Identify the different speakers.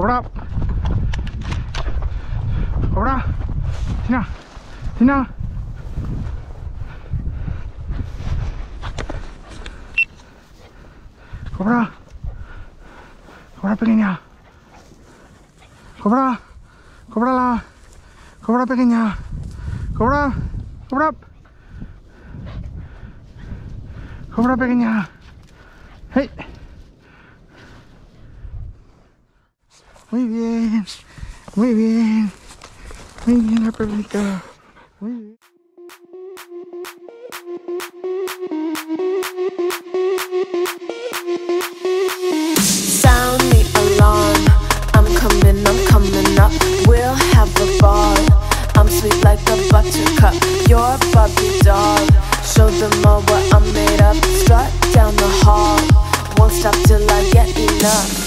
Speaker 1: Cobra. Cobra. Tina. Tina. Cobra. Cobra pequeña. Cobra. Cobra la. Cobra pequeña. Cobra. Cobra. Cobra pequeña. Hey. Muy bien. Muy bien. Muy bien la. Muy bien.
Speaker 2: Sound the alarm. I'm coming, I'm coming up. We'll have a ball. I'm sweet like a buttercup. You're Barbie doll. Show them all what I'm made of. Strut down the hall. Won't stop till I get enough.